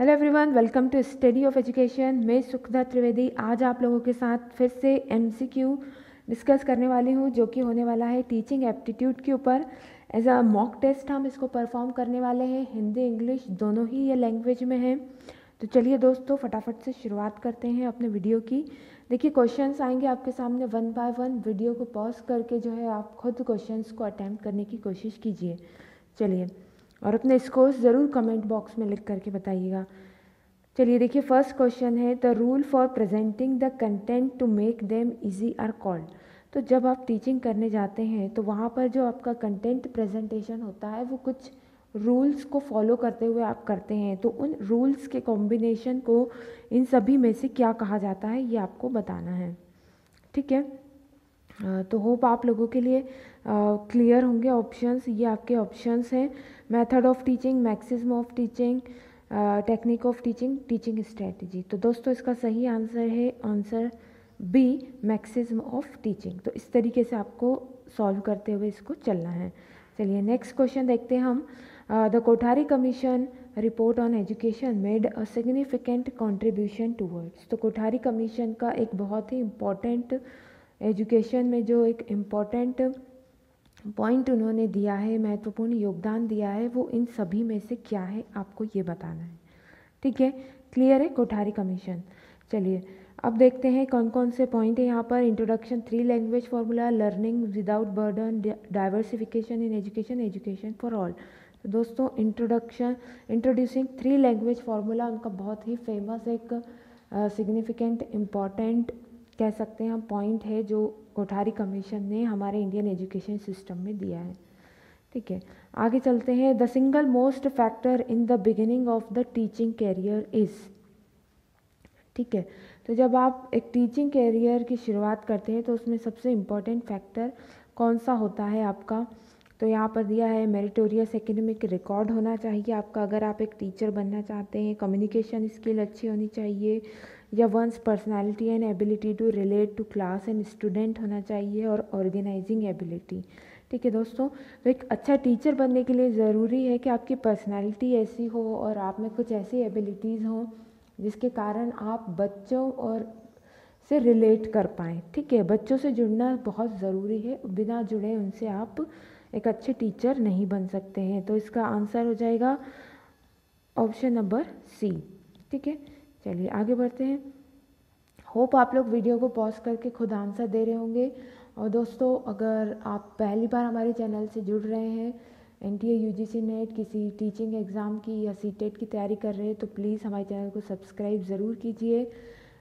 Hello everyone welcome to study of education मैं सुखदा त्रिवेदी। आज आप लोगों के साथ फिर से एमसीक्यू डिस्कस करने वाली हूँ, जो कि होने वाला है टीचिंग एप्टीट्यूड के ऊपर। एज अ मॉक टेस्ट हम इसको परफॉर्म करने वाले हैं। हिंदी इंग्लिश दोनों ही ये लैंग्वेज में हैं। तो चलिए दोस्तों, फटाफट से शुरुआत करते हैं अपने वीडियो की। देखिए क्वेश्चंस आएँगे आपके सामने वन बाय वन वीडियो को पॉज करके जो है आप खुद क्वेश्चंस को अटैम्प्ट करने की कोशिश कीजिए। चलिए। और अपने स्कोर्स ज़रूर कमेंट बॉक्स में लिख करके बताइएगा। चलिए देखिए फ़र्स्ट क्वेश्चन है the rule for presenting the content to make them easy are called तो जब आप टीचिंग करने जाते हैं तो वहाँ पर जो आपका कंटेंट प्रेजेंटेशन होता है, वो कुछ रूल्स को फॉलो करते हुए आप करते हैं। तो उन रूल्स के कॉम्बिनेशन को इन सभी में से क्या कहा जाता है, ये आपको बताना है। ठीक है? तो होप आप लोगों के लिए क्लियर होंगे ऑप्शंस ये आपके ऑप्शंस हैं। Method of teaching maxims of teaching technique of teaching teaching strategy तो दोस्तों, इसका सही आंसर है answer B maxims of teaching तो इस तरीके से आपको सॉल्व करते हुए इसको चलना है। चलिए नेक्स्ट क्वेश्चन देखते हैं हम। The Kothari commission report on education made a significant contribution towards तो कोठारी कमीशन का एक बहुत ही इंपॉर्टेंट एजुकेशन में जो एक इंपॉर्टेंट पॉइंट उन्होंने दिया है, महत्वपूर्ण योगदान दिया है, वो इन सभी में से क्या है, आपको ये बताना है। ठीक है? क्लियर है? कोठारी कमीशन चलिए, अब देखते हैं कौन कौन से पॉइंट है यहाँ पर। Introduction three language formula learning without burden diversification in education education for all तो दोस्तों introduction introducing three language formula उनका बहुत ही फ़ेमस एक सिग्निफिकेंट इंपॉर्टेंट कह सकते हैं पॉइंट है जो कोठारी कमीशन ने हमारे इंडियन एजुकेशन सिस्टम में दिया है। ठीक है, आगे चलते हैं। The single most factor in the beginning of the teaching career is ठीक है तो जब आप एक टीचिंग कैरियर की शुरुआत करते हैं तो उसमें सबसे इम्पोर्टेंट फैक्टर कौन सा होता है आपका? तो यहाँ पर दिया है मेरिटोरियस एकेडमिक रिकॉर्ड होना चाहिए आपका। अगर आप एक टीचर बनना चाहते हैं कम्युनिकेशन स्किल अच्छी होनी चाहिए, या one's personality and ability to relate to class and student होना चाहिए और ऑर्गेनाइजिंग एबिलिटी ठीक है दोस्तों तो एक अच्छा टीचर बनने के लिए ज़रूरी है कि आपकी पर्सनालिटी ऐसी हो और आप में कुछ ऐसी एबिलिटीज़ हों जिसके कारण आप बच्चों और से रिलेट कर पाएँ। ठीक है, बच्चों से जुड़ना बहुत ज़रूरी है। बिना जुड़े उनसे आप एक अच्छे टीचर नहीं बन सकते हैं। तो इसका आंसर हो जाएगा ऑप्शन नंबर सी ठीक है? चलिए आगे बढ़ते हैं। होप आप लोग वीडियो को पॉज करके खुद आंसर दे रहे होंगे। और दोस्तों, अगर आप पहली बार हमारे चैनल से जुड़ रहे हैं एन टी ए नेट किसी टीचिंग एग्ज़ाम की या सी टेट की तैयारी कर रहे हैं तो प्लीज़ हमारे चैनल को सब्सक्राइब ज़रूर कीजिए।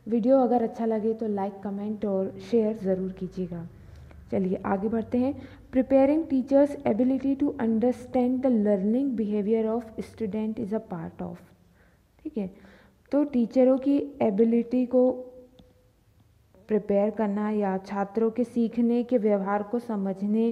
वीडियो अगर अच्छा लगे तो लाइक कमेंट और शेयर ज़रूर कीजिएगा। चलिए आगे बढ़ते हैं। Preparing teachers ability to understand the learning behaviour of student is a part of ठीक है? तो टीचरों की एबिलिटी को प्रिपेयर करना या छात्रों के सीखने के व्यवहार को समझने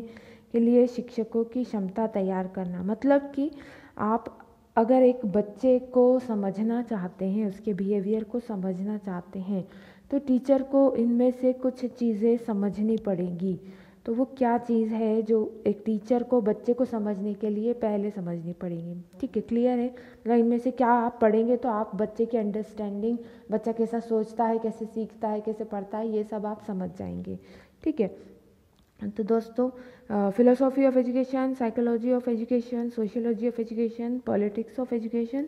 के लिए शिक्षकों की क्षमता तैयार करना मतलब कि आप अगर एक बच्चे को समझना चाहते हैं, उसके बिहेवियर को समझना चाहते हैं तो टीचर को इनमें से कुछ चीज़ें समझनी पड़ेंगी। तो वो क्या चीज़ है जो एक टीचर को बच्चे को समझने के लिए पहले समझनी पड़ेगी? ठीक है क्लियर है? मतलब इनमें से क्या आप पढ़ेंगे तो आप बच्चे की अंडरस्टैंडिंग बच्चा कैसा सोचता है, कैसे सीखता है, कैसे पढ़ता है, ये सब आप समझ जाएँगे। ठीक है? तो दोस्तों philosophy of education psychology of education sociology of education politics of education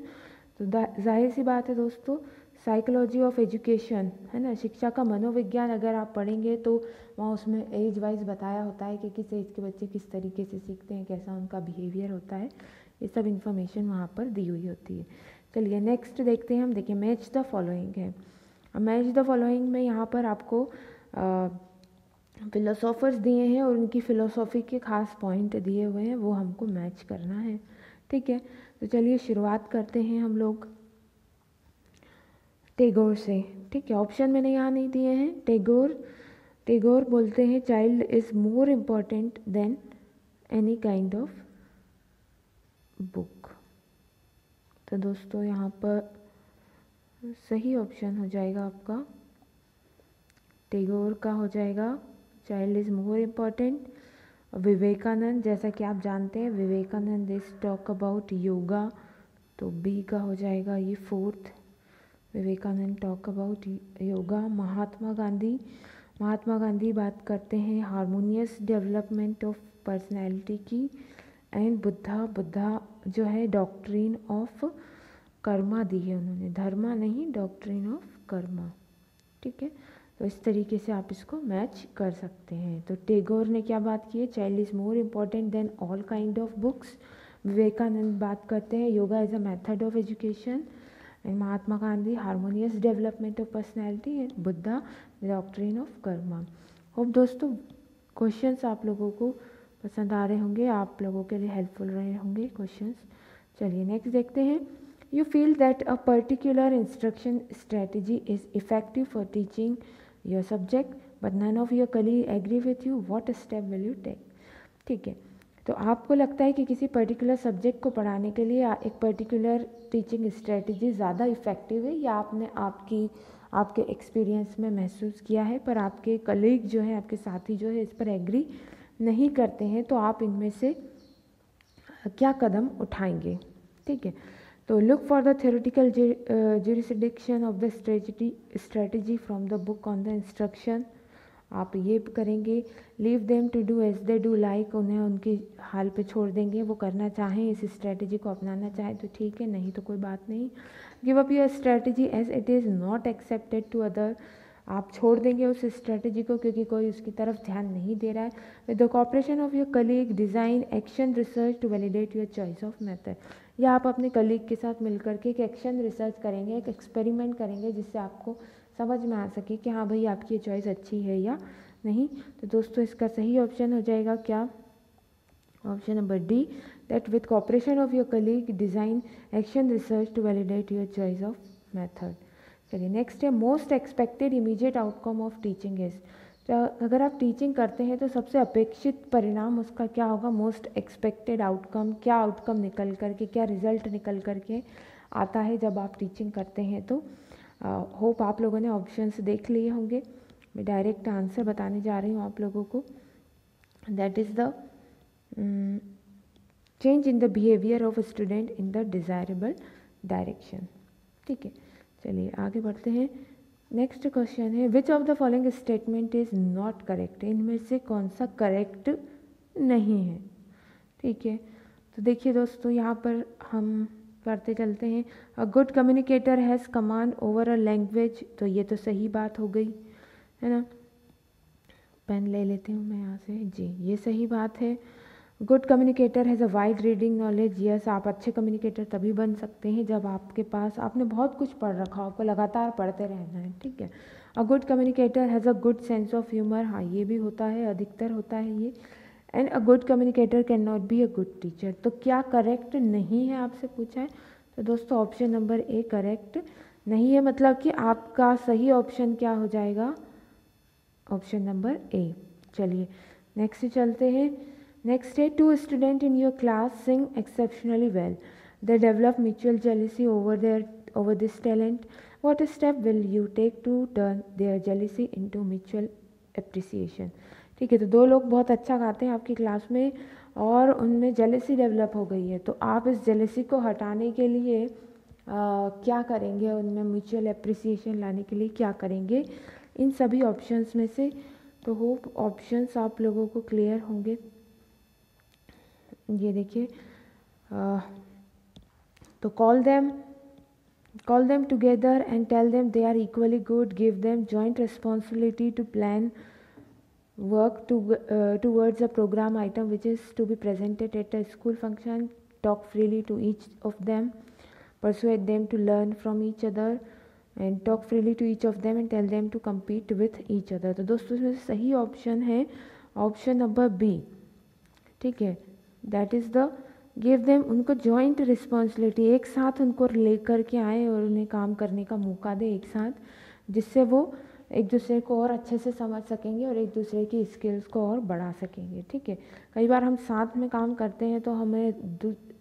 तो ज़ाहिर सी बात है दोस्तों साइकोलॉजी ऑफ़ एजुकेशन है ना? शिक्षा का मनोविज्ञान अगर आप पढ़ेंगे तो वहाँ उसमें एज वाइज बताया होता है कि किस एज के बच्चे किस तरीके से सीखते हैं, कैसा उनका बिहेवियर होता है। ये सब इन्फॉर्मेशन वहाँ पर दी हुई होती है। चलिए नेक्स्ट देखते हैं हम। देखिए मैच द फॉलोइंग है। मैच द फॉलोइंग में यहाँ पर आपको फिलोसोफर्स दिए हैं और उनकी फ़िलोसॉफ़ी के ख़ास पॉइंट दिए हुए हैं, वो हमको मैच करना है। ठीक है? तो चलिए शुरुआत करते हैं हम लोग। टेगोर से। ठीक है ऑप्शन मैंने यहाँ नहीं दिए हैं। टेगोर टेगोर बोलते हैं child is more important than any kind of book तो दोस्तों, यहाँ पर सही ऑप्शन हो जाएगा आपका। टेगोर का हो जाएगा child is more important Vivekananda, जैसा कि आप जानते हैं, Vivekananda is talk about yoga तो बी का हो जाएगा ये fourth Vivekananda talk about yoga Mahatma Gandhi Mahatma Gandhi बात करते हैं हारमोनियस डेवलपमेंट ऑफ़ पर्सनैलिटी की एंड बुद्धा बुद्धा जो है डॉक्ट्रिन ऑफ़ कर्मा दी है उन्होंने धर्मा नहीं डॉक्ट्रिन ऑफ़ कर्मा ठीक है तो इस तरीके से आप इसको मैच कर सकते हैं तो टेगोर ने क्या बात की है child is more important than all kind of books Vivekananda बात करते हैं yoga is a method of education and Mahatma Gandhi harmonious development of personality and Buddha doctrine of karma hope दोस्तों क्वेश्चंस आप लोगों को पसंद आ रहे होंगे, आप लोगों के लिए हेल्पफुल रहे होंगे क्वेश्चंस चलिए नेक्स्ट देखते हैं। You feel that a particular instruction strategy is effective for teaching your subject but none of your colleague agree with you what step will you take ठीक है। तो आपको लगता है कि किसी पर्टिकुलर सब्जेक्ट को पढ़ाने के लिए, एक पर्टिकुलर टीचिंग स्ट्रेटजी ज़्यादा इफ़ेक्टिव है या आपने आपकी, आपके एक्सपीरियंस में महसूस किया है? पर आपके कलीग जो है, आपके साथी जो है, इस पर एग्री नहीं करते हैं तो आप इनमें से क्या कदम उठाएँगे? ठीक है। तो look for the theoretical jurisdiction of the strategy strategy from the book on the instruction आप ये करेंगे leave them to do as they do like उन्हें उनके हाल पे छोड़ देंगे, वो करना चाहें, इस स्ट्रेटजी को अपनाना चाहें तो ठीक है, नहीं तो कोई बात नहीं। Give up your strategy as it is not accepted to other आप छोड़ देंगे उस स्ट्रेटजी को क्योंकि कोई उसकी तरफ़ ध्यान नहीं दे रहा है। With the cooperation of your colleague design action research to validate your choice of method या आप अपने कलीग के साथ मिलकर के एक एक्शन रिसर्च करेंगे, एक एक्सपेरिमेंट करेंगे, जिससे आपको समझ में आ सके कि हाँ भाई आपकी ये चॉइस अच्छी है या नहीं। तो दोस्तों, इसका सही ऑप्शन हो जाएगा क्या? Option number D that with cooperation of your colleague design action research to validate your choice of method चलिए नेक्स्ट है most expected immediate outcome of teaching is तो अगर आप टीचिंग करते हैं तो सबसे अपेक्षित परिणाम उसका क्या होगा? मोस्ट एक्सपेक्टेड आउटकम क्या आउटकम निकल करके, क्या रिज़ल्ट निकल करके आता है जब आप टीचिंग करते हैं तो? होप आप लोगों ने ऑप्शंस देख लिए होंगे। मैं डायरेक्ट आंसर बताने जा रही हूँ आप लोगों को। That is the change in the behaviour of student in the desirable direction ठीक है, चलिए आगे बढ़ते हैं। नेक्स्ट क्वेश्चन है which of the following statement is not correct इनमें से कौन सा करेक्ट नहीं है? ठीक है तो देखिए दोस्तों, यहाँ पर हम पढ़ते चलते हैं। A good communicator has command over a language तो ये तो सही बात हो गई, है ना? पेन ले लेती हूँ मैं यहाँ से। जी, ये सही बात है। Good communicator has a wide reading knowledge yes आप अच्छे कम्युनिकेटर तभी बन सकते हैं जब आपके पास आपने बहुत कुछ पढ़ रखा हो, आपको लगातार पढ़ते रहना है, ठीक है? A good communicator has a good sense of humour हाँ ये भी होता है, अधिकतर होता है ये। And a good communicator can not be a good teacher तो क्या करेक्ट नहीं है आपसे पूछा है? तो दोस्तों ऑप्शन नंबर ए करेक्ट नहीं है। मतलब कि आपका सही ऑप्शन क्या हो जाएगा? ऑप्शन नंबर ए चलिए नेक्स्ट चलते हैं। नेक्स्ट है two student in your class sing exceptionally well they develop mutual jealousy over their over this talent what step will you take to turn their jealousy into mutual appreciation ठीक है तो दो लोग बहुत अच्छा गाते हैं आपकी क्लास में और उनमें जेलेसी डेवलप हो गई है। तो आप इस जेलेसी को हटाने के लिए आ, क्या करेंगे? उनमें म्यूचुअल अप्रिसिएशन लाने के लिए क्या करेंगे? इन सभी ऑप्शंस में से तो होप ऑप्शंस आप लोगों को क्लियर होंगे। ये देखिए तो call them call them together and tell them they are equally good give them joint responsibility to plan work to towards a programme item which is to be presented at a school function talk freely to each of them persuade them to learn from each other and talk freely to each of them and tell them to compete with each other तो दोस्तों, इसमें सही option है option number B ठीक है? That is the give them उनको joint responsibility एक साथ उनको लेकर के आए और उन्हें काम करने का मौका दे, एक साथ, जिससे वो एक दूसरे को और अच्छे से समझ सकेंगे और एक दूसरे की स्किल्स को और बढ़ा सकेंगे, ठीक है? कई बार हम साथ में काम करते हैं तो हमें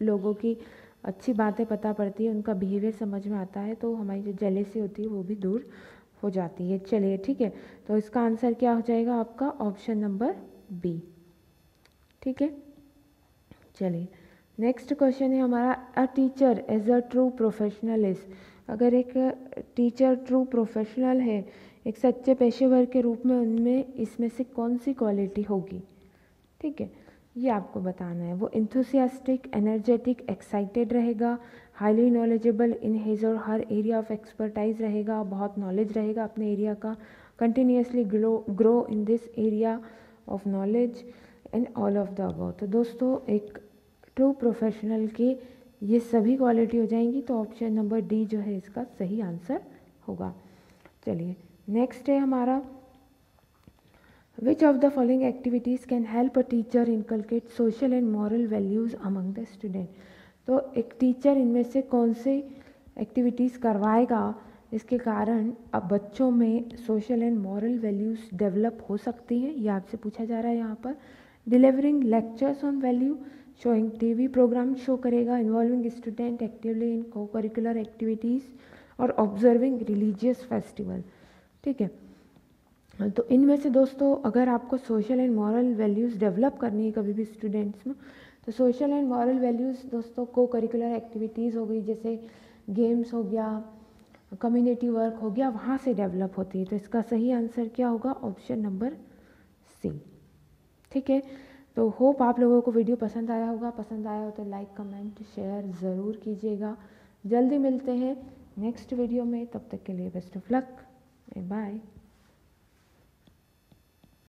लोगों की अच्छी बातें पता पड़ती है, उनका बिहेवियर समझ में आता है तो हमारी जो जेलेसी होती है वो भी दूर हो जाती है। चलिए, ठीक है? तो इसका आंसर क्या हो जाएगा आपका? ऑप्शन नंबर बी ठीक है? चलिए नेक्स्ट क्वेश्चन है हमारा a teacher as a true professional is अगर एक टीचर ट्रू प्रोफेशनल है एक सच्चे पेशेवर के रूप में उनमें, इसमें से कौन सी क्वालिटी होगी? ठीक है, ये आपको बताना है। वो इंथुसियास्टिक एनर्जेटिक एक्साइटेड रहेगा हाईली नॉलेजेबल इन हिज और हर एरिया ऑफ़ एक्सपर्टाइज रहेगा, बहुत नॉलेज रहेगा अपने एरिया का। Continuously grow grow in this area of knowledge and all of the about तो दोस्तों, एक ट्रू प्रोफेशनल के ये सभी क्वालिटी हो जाएँगी तो ऑप्शन नंबर डी जो है इसका सही आंसर होगा। चलिए नेक्स्ट है हमारा which of the following activities can help a teacher inculcate social and moral values among the student तो एक टीचर इनमें से कौन से एक्टिविटीज़ करवाएगा इसके कारण अब बच्चों में social and moral values develop हो सकती हैं? ये आपसे पूछा जा रहा है यहाँ पर। Delivering lectures on value showing TV programme show करेगा involving student actively in co-curricular activities और ऑब्जर्विंग रिलीजियस फेस्टिवल ठीक है? तो इनमें से दोस्तों, अगर आपको social and moral values develop करनी है कभी भी स्टूडेंट्स में तो सोशल एंड मॉरल वैल्यूज़ दोस्तों को करिकुलर एक्टिविटीज़ हो गई, जैसे गेम्स हो गया कम्युनिटी वर्क हो गया, वहाँ से डेवलप होती है। तो इसका सही आंसर क्या होगा? ऑप्शन नंबर सी ठीक है? तो होप आप लोगों को वीडियो पसंद आया होगा। पसंद आया हो तो लाइक कमेंट शेयर ज़रूर कीजिएगा। जल्दी मिलते हैं नेक्स्ट वीडियो में। तब तक के लिए बेस्ट ऑफ़ लक बाय